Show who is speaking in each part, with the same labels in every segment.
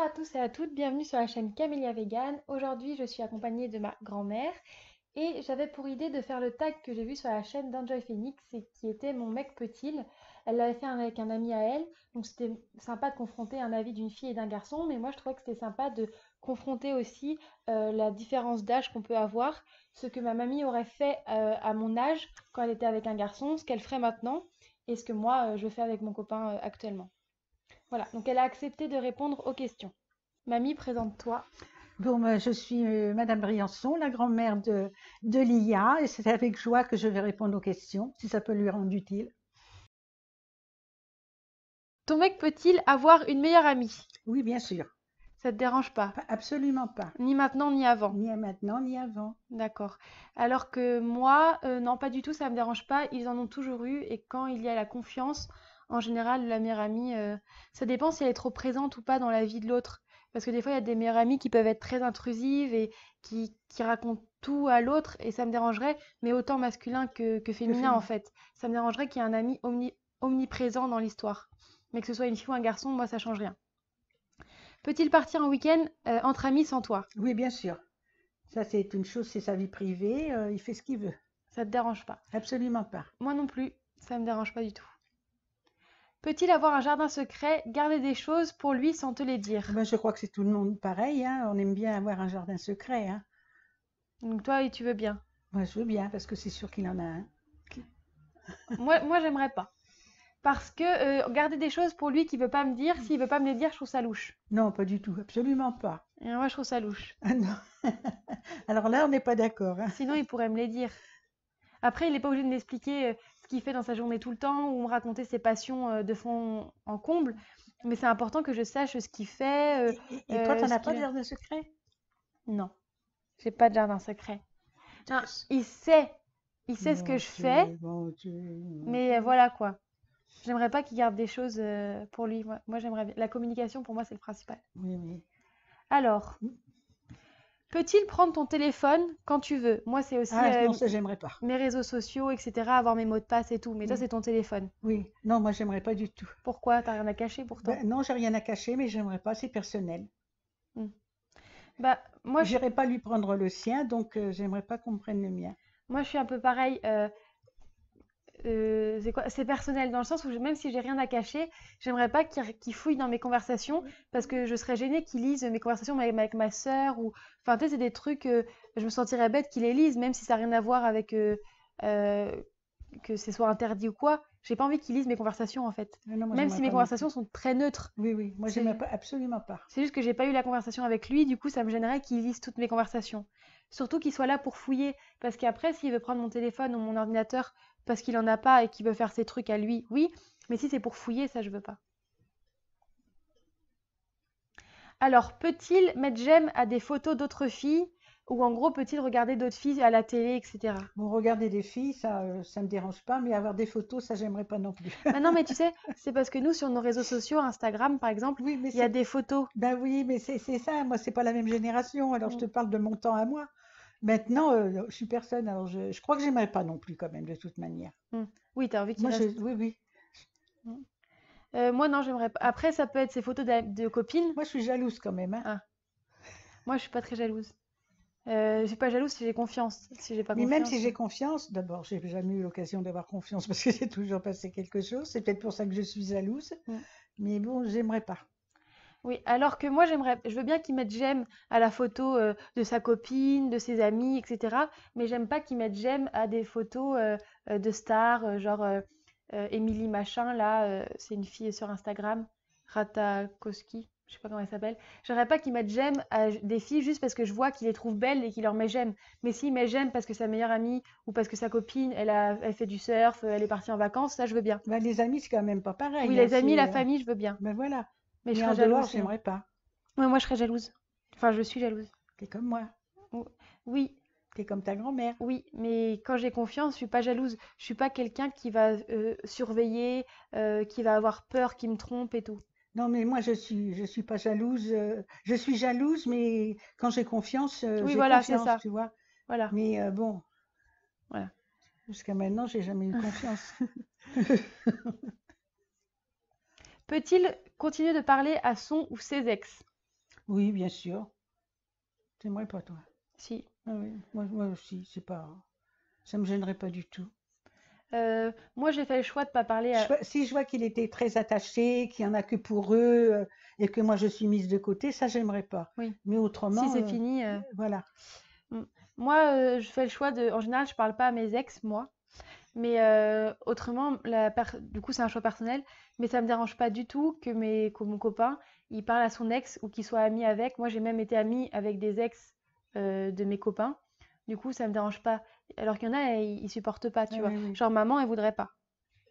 Speaker 1: Bonjour à tous et à toutes, bienvenue sur la chaîne Camélia Vegan. Aujourd'hui, je suis accompagnée de ma grand-mère et j'avais pour idée de faire le tag que j'ai vu sur la chaîne d'Enjoy Phoenix et qui était mon mec peut-il. Elle l'avait fait avec un ami à elle, donc c'était sympa de confronter un avis d'une fille et d'un garçon, mais moi je trouvais que c'était sympa de confronter aussi euh, la différence d'âge qu'on peut avoir, ce que ma mamie aurait fait euh, à mon âge quand elle était avec un garçon, ce qu'elle ferait maintenant et ce que moi euh, je fais avec mon copain actuellement. Voilà, donc elle a accepté de répondre aux questions. Mamie, présente-toi.
Speaker 2: Bon, ben, je suis euh, Madame Briançon, la grand-mère de, de Lia, et c'est avec joie que je vais répondre aux questions, si ça peut lui rendre utile.
Speaker 1: Ton mec peut-il avoir une meilleure amie?
Speaker 2: Oui, bien sûr.
Speaker 1: Ça te dérange pas?
Speaker 2: Pas- Absolument pas.
Speaker 1: Ni maintenant, ni avant?
Speaker 2: Ni maintenant, ni avant.
Speaker 1: D'accord. Alors que moi, euh, non, pas du tout, ça me dérange pas. Ils en ont toujours eu, et quand il y a la confiance, en général, la meilleure amie, euh, ça dépend si elle est trop présente ou pas dans la vie de l'autre. Parce que des fois, il y a des meilleures amies qui peuvent être très intrusives et qui, qui racontent tout à l'autre, et ça me dérangerait, mais autant masculin que, que féminin
Speaker 2: féminin.
Speaker 1: en fait. Ça me dérangerait qu'il y ait un ami omni- omniprésent dans l'histoire. Mais que ce soit une fille ou un garçon, moi, ça change rien. Peut-il partir en week-end euh, entre amis sans toi?
Speaker 2: Oui, bien sûr. Ça, c'est une chose, c'est sa vie privée, euh, il fait ce qu'il veut.
Speaker 1: Ça te dérange pas?
Speaker 2: Absolument pas.
Speaker 1: Moi non plus, ça me dérange pas du tout. Peut-il avoir un jardin secret, garder des choses pour lui sans te les dire?
Speaker 2: Ben, je crois que c'est tout le monde pareil, hein. On aime bien avoir un jardin secret, hein.
Speaker 1: Donc toi, tu veux bien?
Speaker 2: Moi, je veux bien, parce que c'est sûr qu'il en a un.
Speaker 1: Moi, moi j'aimerais pas. Parce que euh, garder des choses pour lui qui veut pas me dire, s'il veut pas me les dire, je trouve ça louche.
Speaker 2: Non, pas du tout, absolument pas.
Speaker 1: Et moi, je trouve ça louche.
Speaker 2: Ah non. Alors là, on n'est pas d'accord, hein.
Speaker 1: Sinon, il pourrait me les dire. Après, il n'est pas obligé de m'expliquer euh, qu'il fait dans sa journée tout le temps ou me raconter ses passions euh, de fond en comble. Mais c'est important que je sache ce qu'il fait. euh,
Speaker 2: Et, et toi,
Speaker 1: euh,
Speaker 2: t'en as pas de
Speaker 1: a-
Speaker 2: jardin secret?
Speaker 1: Non, j'ai pas de jardin secret. Non, il sait, il sait ce que je
Speaker 2: Dieu,
Speaker 1: fais, mais
Speaker 2: Dieu.
Speaker 1: voilà quoi. J'aimerais pas qu'il garde des choses pour lui. Moi, j'aimerais bien. La communication, pour moi, c'est le principal.
Speaker 2: Oui, oui.
Speaker 1: Alors, peut-il prendre ton téléphone quand tu veux? Moi, c'est aussi
Speaker 2: Ah
Speaker 1: euh,
Speaker 2: non, ça, j'aimerais pas.
Speaker 1: mes réseaux sociaux, etc., avoir mes mots de passe et tout. Mais toi, c'est ton téléphone.
Speaker 2: Oui, non, moi, j'aimerais pas du tout.
Speaker 1: Pourquoi? T'as rien à cacher pourtant?
Speaker 2: Ben, non, j'ai rien à cacher, mais j'aimerais pas, c'est personnel.
Speaker 1: Bah, moi, je,
Speaker 2: J'irai pas lui prendre le sien, donc euh, j'aimerais pas qu'on prenne le mien.
Speaker 1: moi, je suis un peu pareil. euh, euh, c'est quoi? C'est personnel dans le sens où je- même si j'ai rien à cacher, j'aimerais pas qu'il qu'il fouille dans mes conversations parce que je serais gênée qu'il lise mes conversations avec, avec ma sœur ou enfin tu sais c'est des trucs euh, je me sentirais bête qu'il les lise même si ça n'a rien à voir avec euh, euh, que ce soit interdit ou quoi. J'ai pas envie qu'il lise mes conversations en fait.
Speaker 2: Ah non, moi,
Speaker 1: Même si mes conversations sont très neutres.
Speaker 2: Oui, oui, moi, pas, absolument pas.
Speaker 1: C'est juste que j'ai pas eu la conversation avec lui, du coup ça me gênerait qu'il lise toutes mes conversations. Surtout qu'il soit là pour fouiller, parce qu'après s'il veut prendre mon téléphone ou mon ordinateur parce qu'il en a pas et qu'il veut faire ses trucs à lui, oui, mais si c'est pour fouiller, ça je veux pas. Alors, peut-il mettre j'aime à des photos d'autres filles? Ou en gros peut-il regarder d'autres filles à la télé, etc.
Speaker 2: Bon, regarder des filles, ça, euh, ça me dérange pas, mais avoir des photos, ça, j'aimerais pas non plus.
Speaker 1: Ah non, mais tu sais, c'est parce que nous sur nos réseaux sociaux, Instagram par exemple,
Speaker 2: Oui, mais
Speaker 1: il y a des photos.
Speaker 2: ben oui, mais c'est ça. Moi, c'est pas la même génération. Alors, je te
Speaker 1: Mm.
Speaker 2: parle de mon temps à moi. Maintenant, euh, je suis personne. Alors, je, je crois que j'aimerais pas non plus, quand même, de toute manière.
Speaker 1: Oui, t'as envie qu'il
Speaker 2: Moi, je,
Speaker 1: reste.
Speaker 2: oui, oui.
Speaker 1: Euh, moi non, j'aimerais pas. Après, ça peut être ces photos de copines.
Speaker 2: Moi, je suis jalouse quand même. hein.
Speaker 1: Ah. Moi, je suis pas très jalouse. Euh, je suis pas jalouse si j'ai confiance. Si j'ai pas
Speaker 2: Mais même si j'ai confiance, d'abord, j'ai jamais eu l'occasion d'avoir confiance parce que c'est toujours passé quelque chose. C'est peut-être pour ça que je suis jalouse.
Speaker 1: Mm.
Speaker 2: Mais bon, j'aimerais pas.
Speaker 1: Oui, alors que moi, j'aimerais, je veux bien qu'ils mettent j'aime à la photo euh, de sa copine, de ses amis, etc. Mais j'aime pas qu'ils mettent j'aime à des photos euh, euh, de stars, genre Émilie machin, là, c'est une fille sur Instagram, Ratakoski, je sais pas comment elle s'appelle. J'aimerais pas qu'ils mettent j'aime à des filles juste parce que je vois qu'ils les trouvent belles et qu'ils leur met j'aime. Mais s'ils mettent j'aime parce que sa meilleure amie ou parce que sa copine, elle a, elle fait du surf, euh, elle est partie en vacances, ça, je veux bien.
Speaker 2: Ben, les amis, c'est quand même pas pareil.
Speaker 1: Oui,
Speaker 2: hein,
Speaker 1: les amis, la
Speaker 2: euh,
Speaker 1: famille, je veux bien.
Speaker 2: Ben voilà.
Speaker 1: Mais je
Speaker 2: Mais en
Speaker 1: serais jalouse.
Speaker 2: j'aimerais pas.
Speaker 1: Ouais, moi, je serais jalouse. Enfin, je suis jalouse.
Speaker 2: T'es comme moi.
Speaker 1: Oui,
Speaker 2: T'es comme ta grand-mère.
Speaker 1: oui, mais quand j'ai confiance, je suis pas jalouse. Je suis pas quelqu'un qui va euh, surveiller, euh, qui va avoir peur, qui me trompe et tout.
Speaker 2: Non, mais moi, je suis, je suis pas jalouse. euh, je suis jalouse, mais quand j'ai confiance, euh,
Speaker 1: Oui,
Speaker 2: j'ai
Speaker 1: voilà, c'est
Speaker 2: confiance,
Speaker 1: ça.
Speaker 2: tu vois.
Speaker 1: Voilà.
Speaker 2: Mais euh, bon.
Speaker 1: Voilà.
Speaker 2: Jusqu'à maintenant, j'ai jamais eu confiance.
Speaker 1: Peut-il continuer de parler à son ou ses ex?
Speaker 2: Oui, bien sûr. T'aimerais pas, toi?
Speaker 1: Si.
Speaker 2: Ah oui, moi, moi aussi, c'est pas... Ça me gênerait pas du tout.
Speaker 1: Euh, moi, j'ai fait le choix de pas parler à...
Speaker 2: Si je vois qu'il était très attaché, qu'il n'y en a que pour eux, euh, et que moi je suis mise de côté, ça, j'aimerais pas.
Speaker 1: Oui.
Speaker 2: Mais
Speaker 1: Si
Speaker 2: autrement,
Speaker 1: c'est
Speaker 2: euh,
Speaker 1: fini.
Speaker 2: voilà.
Speaker 1: Mm. Moi, je fais le choix de. En général, je parle pas à mes ex, moi. Mais autrement, la per- du coup, c'est un choix personnel. Mais ça me dérange pas du tout que, mes... que mon copain, il parle à son ex ou qu'il soit ami avec. Moi, j'ai même été amie avec des ex de mes copains. Du coup, ça me dérange pas. Alors qu'il y en a, ils, ils supportent pas, tu
Speaker 2: Ah
Speaker 1: vois.
Speaker 2: oui.
Speaker 1: Genre, maman, elle voudrait pas.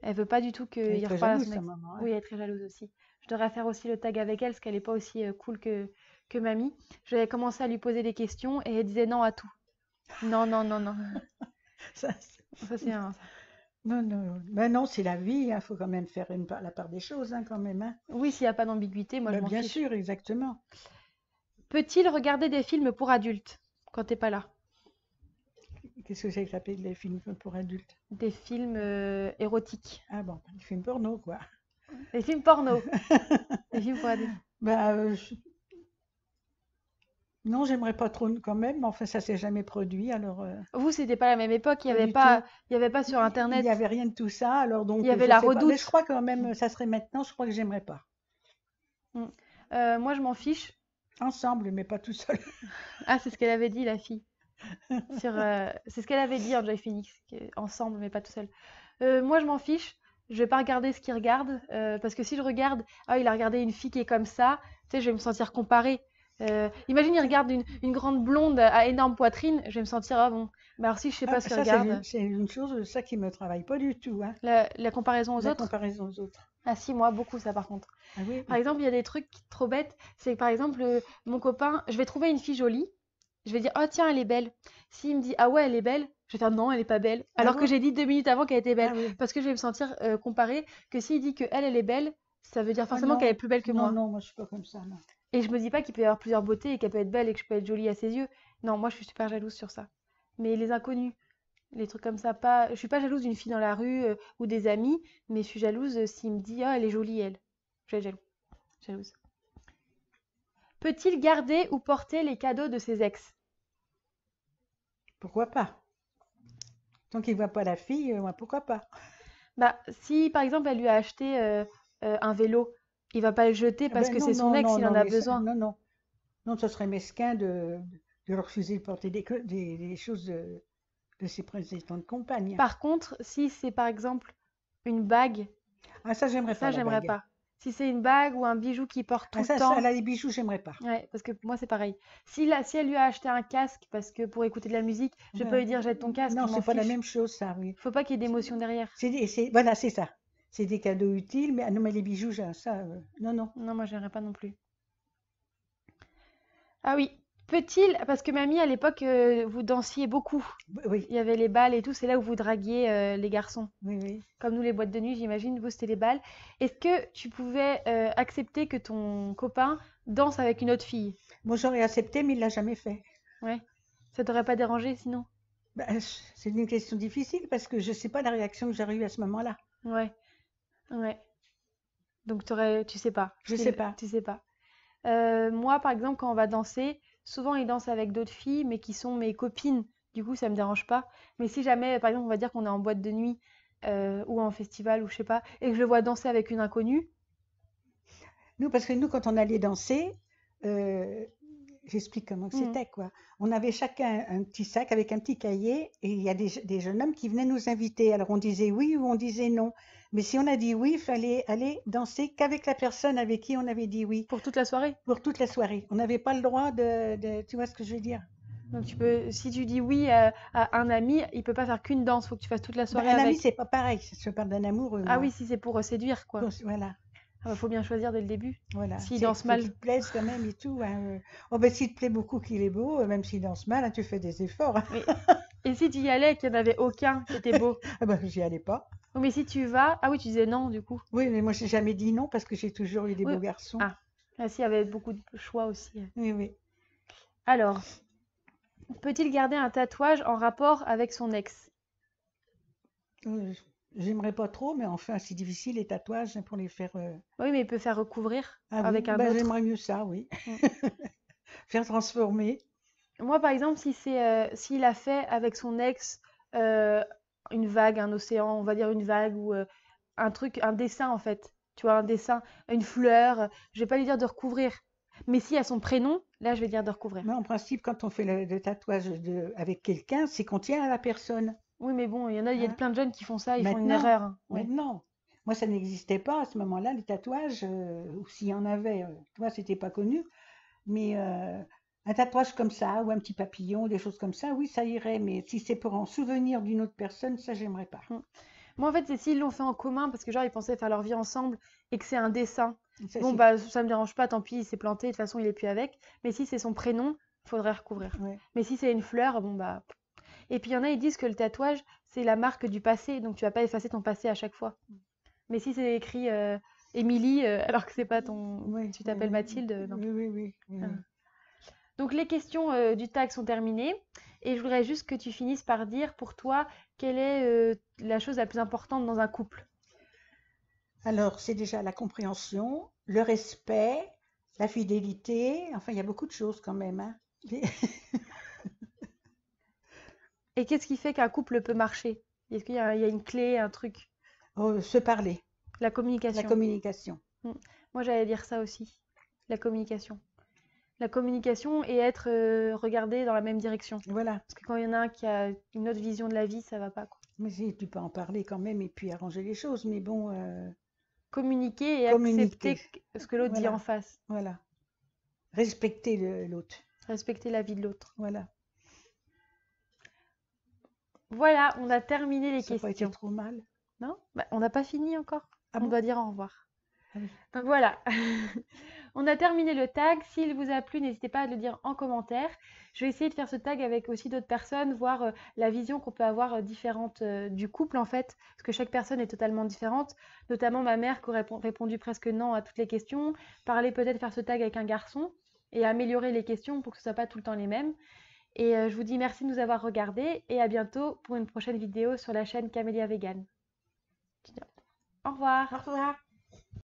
Speaker 1: Elle veut pas du tout qu'il
Speaker 2: très
Speaker 1: reparle à
Speaker 2: jalouse,
Speaker 1: son
Speaker 2: sa
Speaker 1: ex.
Speaker 2: maman. hein.
Speaker 1: Oui, elle est très jalouse aussi. Je devrais faire aussi le tag avec elle, parce qu'elle est pas aussi euh, cool que, que mamie. J'avais commencé à lui poser des questions et elle disait non à tout. Non, non, non, non.
Speaker 2: Ça, c'est-
Speaker 1: un...
Speaker 2: non, non, ben non, c'est la vie, il faut quand même faire une part- la part des choses, hein, quand même. hein.
Speaker 1: Oui, s'il n'y a pas d'ambiguïté, moi, je
Speaker 2: Ben,
Speaker 1: m'en
Speaker 2: bien
Speaker 1: fiche.
Speaker 2: sûr, exactement.
Speaker 1: Peut-il regarder des films pour adultes quand t'es pas là?
Speaker 2: Qu'est-ce que c'est que t'appelles les films pour adultes?
Speaker 1: Des films euh, érotiques.
Speaker 2: Ah bon, des films porno, quoi.
Speaker 1: Des films porno. Des films pour adultes.
Speaker 2: Ben, euh, je- non, j'aimerais pas trop quand même, mais enfin, ça s'est jamais produit, alors euh,
Speaker 1: Vous, c'était pas la même époque, il n'y
Speaker 2: pas
Speaker 1: avait pas, il y avait pas sur
Speaker 2: Il
Speaker 1: Internet.
Speaker 2: n'y avait rien de tout ça, alors
Speaker 1: Il
Speaker 2: donc
Speaker 1: y
Speaker 2: euh,
Speaker 1: avait la
Speaker 2: pas. Mais je
Speaker 1: redoute.
Speaker 2: crois quand même, ça serait maintenant, je crois que j'aimerais pas.
Speaker 1: Mm. Euh, moi, je m'en fiche.
Speaker 2: Ensemble, mais pas tout seul.
Speaker 1: Ah, c'est ce qu'elle avait dit, la fille. Sur, euh, c'est ce qu'elle avait dit, Enjoy Phoenix, que- ensemble, mais pas tout seul. Euh, moi, je m'en fiche. Je vais pas regarder ce qu'il regarde, euh, parce que si je regarde, ah, il a regardé une fille qui est comme ça, tu sais, je vais me sentir comparée. Imagine, il regarde une, une grande blonde à énorme poitrine, je vais me sentir, ah bon. Mais alors, si je sais
Speaker 2: Ah,
Speaker 1: pas ce qu'il
Speaker 2: c'est
Speaker 1: regarde,
Speaker 2: une, c'est une chose, ça qui me travaille pas du tout, hein,
Speaker 1: la, la comparaison aux
Speaker 2: la
Speaker 1: autres,
Speaker 2: comparaison aux autres.
Speaker 1: ah si, moi, beaucoup, ça par contre.
Speaker 2: Ah oui,
Speaker 1: Par exemple, il y a des trucs trop bêtes. C'est que par exemple, mon copain, je vais trouver une fille jolie. Je vais dire, oh tiens, elle est belle. S'il me dit, ah ouais, elle est belle, je vais faire, non, elle est pas belle.
Speaker 2: Ah
Speaker 1: Alors que j'ai dit deux minutes avant qu'elle était belle.
Speaker 2: Ah oui.
Speaker 1: Parce que je vais me sentir euh, comparée que s'il dit que elle, elle est belle, ça veut dire
Speaker 2: Ah
Speaker 1: forcément qu'elle est
Speaker 2: non,
Speaker 1: plus belle que
Speaker 2: non,
Speaker 1: moi.
Speaker 2: non, moi je suis pas comme ça, non.
Speaker 1: Et je me dis pas qu'il peut y avoir plusieurs beautés et qu'elle peut être belle et que je peux être jolie à ses yeux. Non, moi, je suis super jalouse sur ça. Mais les inconnus, les trucs comme ça, pas. Je suis pas jalouse d'une fille dans la rue euh, ou des amis, mais je suis jalouse euh, s'il me dit, ah, elle est jolie, elle. Je vais être jaloux. Jalouse. Peut-il garder ou porter les cadeaux de ses ex?
Speaker 2: Pourquoi pas? Tant qu'il voit pas la fille, euh, moi, pourquoi pas?
Speaker 1: Bah, si par exemple elle lui a acheté euh, euh, un vélo, il va pas le jeter
Speaker 2: Ah
Speaker 1: parce
Speaker 2: ben
Speaker 1: que c'est son
Speaker 2: non,
Speaker 1: ex,
Speaker 2: non,
Speaker 1: il en a
Speaker 2: mais ça-
Speaker 1: besoin.
Speaker 2: non, non. Non, ça serait mesquin de, refuser de porter des, des, des choses de, de ses précédentes compagnes.
Speaker 1: Par contre, si c'est par exemple une bague,
Speaker 2: Ah, ça, j'aimerais
Speaker 1: ça
Speaker 2: pas la
Speaker 1: j'aimerais pas. Si c'est une bague ou un bijou qu'il porte tout
Speaker 2: Ah,
Speaker 1: le
Speaker 2: ça,
Speaker 1: temps,
Speaker 2: ça, là, les bijoux, j'aimerais pas.
Speaker 1: ouais, parce que moi c'est pareil. Si, là, si elle lui a acheté un casque parce que pour écouter de la musique, je peux lui dire jette ton casque,
Speaker 2: Non, c'est pas la même chose, ça, oui.
Speaker 1: Faut pas qu'il y ait d'émotion derrière.
Speaker 2: C'est, voilà, c'est ça. C'est des cadeaux utiles, mais, ah non, mais les bijoux, ça, ça, euh, non, non.
Speaker 1: Non, moi j'aimerais pas non plus. Ah oui, peut-il, parce que mamie à l'époque euh, vous dansiez beaucoup.
Speaker 2: Oui,
Speaker 1: Il y avait les balles et tout, c'est là où vous draguiez euh, les garçons.
Speaker 2: oui, oui.
Speaker 1: Comme nous, les boîtes de nuit, j'imagine, vous, c'était les balles. Est-ce que tu pouvais euh, accepter que ton copain danse avec une autre fille?
Speaker 2: Moi, j'aurais accepté, mais il l'a jamais fait.
Speaker 1: Ouais. Ça t'aurait pas dérangé sinon?
Speaker 2: Ben, c'est une question difficile parce que je sais pas la réaction que j'aurais eue à ce moment-là.
Speaker 1: Ouais. Ouais. Donc t'aurais, tu sais pas.
Speaker 2: Je sais pas.
Speaker 1: Tu sais pas. Moi, par exemple, quand on va danser, souvent ils dansent avec d'autres filles, mais qui sont mes copines. Du coup, ça me dérange pas. Mais si jamais, par exemple, on va dire qu'on est en boîte de nuit euh, ou en festival ou je sais pas, et que je le vois danser avec une inconnue,
Speaker 2: Nous, parce que nous, quand on allait danser, euh, j'explique comment
Speaker 1: Mhm.
Speaker 2: c'était, quoi. On avait chacun un petit sac avec un petit cahier et il y a des, je- des jeunes hommes qui venaient nous inviter. Alors on disait oui ou on disait non. Mais si on a dit oui, il fallait aller danser qu'avec la personne avec qui on avait dit oui
Speaker 1: pour toute la soirée?
Speaker 2: pour toute la soirée. On n'avait pas le droit de, de- tu vois ce que je veux dire?
Speaker 1: Donc tu peux, si tu dis oui à, à un ami, il peut pas faire qu'une danse, faut que tu fasses toute la
Speaker 2: Ben,
Speaker 1: soirée
Speaker 2: un ami, c'est pas pareil. Je parle d'un amoureux,
Speaker 1: Ah
Speaker 2: moi.
Speaker 1: oui, si c'est pour euh, séduire, quoi.
Speaker 2: Voilà.
Speaker 1: Ah bah, faut bien choisir dès le début.
Speaker 2: Voilà.
Speaker 1: S'il danse mal.
Speaker 2: qu'il te plaise quand même et tout. hein, euh. Oh, ben, s'il te plaît beaucoup qu'il est beau, euh, même s'il danse mal, hein, tu fais des efforts. hein.
Speaker 1: Et si tu y allais et qu'il n'y en avait aucun qui était beau?
Speaker 2: Ah ben, j'y allais pas.
Speaker 1: Oh, Mais si tu vas, ah oui, tu disais non, du coup.
Speaker 2: Oui, mais moi, j'ai jamais dit non parce que j'ai toujours eu des
Speaker 1: Oui.
Speaker 2: beaux garçons.
Speaker 1: Ah. Ah, s'il y avait beaucoup de choix aussi.
Speaker 2: Oui, oui.
Speaker 1: Alors, peut-il garder un tatouage en rapport avec son ex?
Speaker 2: Euh, J'aimerais pas trop, mais enfin, c'est difficile les tatouages hein, pour les faire. euh,
Speaker 1: Oui, mais il peut faire recouvrir
Speaker 2: Ah oui,
Speaker 1: avec un
Speaker 2: bah,
Speaker 1: autre.
Speaker 2: j'aimerais mieux ça, oui.
Speaker 1: Mm.
Speaker 2: Faire transformer.
Speaker 1: Moi, par exemple, si c'est, euh, s'il a fait avec son ex euh, une vague, un océan, on va dire une vague ou euh, un truc, un dessin en fait. Tu vois, un dessin, une fleur. Je vais pas lui dire de recouvrir. Mais s'il y a son prénom, là, je vais dire de recouvrir.
Speaker 2: Mais en principe, quand on fait le, le tatouage de, avec quelqu'un, c'est qu'on tient à la personne.
Speaker 1: Oui, mais bon, il y en a, il y a
Speaker 2: Hein?
Speaker 1: plein de jeunes qui font ça, ils font une erreur. hein.
Speaker 2: Maintenant. Moi, ça n'existait pas à ce moment-là, les tatouages, euh, ou s'il y en avait, euh, tu vois, c'était pas connu. Mais euh, un tatouage comme ça, ou un petit papillon, des choses comme ça, oui, ça irait. Mais si c'est pour en souvenir d'une autre personne, ça, j'aimerais pas.
Speaker 1: Moi, en fait, c'est s'ils l'ont fait en commun, parce que genre, ils pensaient faire leur vie ensemble et que c'est un dessin.
Speaker 2: Ça,
Speaker 1: Bon, bah, ça me dérange pas, tant pis, il s'est planté, de toute façon, il est plus avec. Mais si c'est son prénom, faudrait recouvrir.
Speaker 2: ouais.
Speaker 1: Mais si c'est une fleur, bon, bah. Et puis, il y en a, ils disent que le tatouage, c'est la marque du passé, donc tu vas pas effacer ton passé à chaque fois. Mais si c'est écrit euh, Émilie, euh, alors que c'est pas ton.
Speaker 2: Oui,
Speaker 1: Tu t'appelles
Speaker 2: oui,
Speaker 1: Mathilde, euh, non.
Speaker 2: Oui, oui, oui. oui,
Speaker 1: Ah. Donc, les questions euh, du tag sont terminées. Et je voudrais juste que tu finisses par dire, pour toi, quelle est la chose la plus importante dans un couple?
Speaker 2: Alors, c'est déjà la compréhension, le respect, la fidélité. Enfin, il y a beaucoup de choses quand même. hein.
Speaker 1: Et qu'est-ce qui fait qu'un couple peut marcher? Est-ce qu'il y a, il y a une clé, un truc?
Speaker 2: Oh, se parler,
Speaker 1: La
Speaker 2: la
Speaker 1: communication.
Speaker 2: communication.
Speaker 1: Moi, j'allais dire ça aussi, la communication. La communication et être euh, regardé dans la même direction.
Speaker 2: Voilà.
Speaker 1: Parce que quand il y en a un qui a une autre vision de la vie, ça va pas, quoi.
Speaker 2: Mais si, tu peux en parler quand même et puis arranger les choses. Mais bon, euh,
Speaker 1: Communiquer et
Speaker 2: Communiquer.
Speaker 1: accepter ce que l'autre dit en face.
Speaker 2: voilà. Respecter l'autre.
Speaker 1: Respecter la vie de l'autre.
Speaker 2: Voilà.
Speaker 1: Voilà, on a terminé les
Speaker 2: Ça été
Speaker 1: questions.
Speaker 2: trop mal.
Speaker 1: Non? Bah, on n'a pas fini encore.
Speaker 2: Ah
Speaker 1: on
Speaker 2: bon?
Speaker 1: doit dire au revoir.
Speaker 2: Ah oui.
Speaker 1: Donc voilà, on a terminé le tag. S'il vous a plu, n'hésitez pas à le dire en commentaire. Je vais essayer de faire ce tag avec aussi d'autres personnes, voir euh, la vision qu'on peut avoir euh, différente euh, du couple en fait, parce que chaque personne est totalement différente. Notamment ma mère qui aurait répon- répondu presque non à toutes les questions. Parler peut-être faire ce tag avec un garçon et améliorer les questions pour que ce soit pas tout le temps les mêmes. Et euh, je vous dis merci de nous avoir regardés et à bientôt pour une prochaine vidéo sur la chaîne Camélia Vegan. Au revoir.
Speaker 2: Au revoir.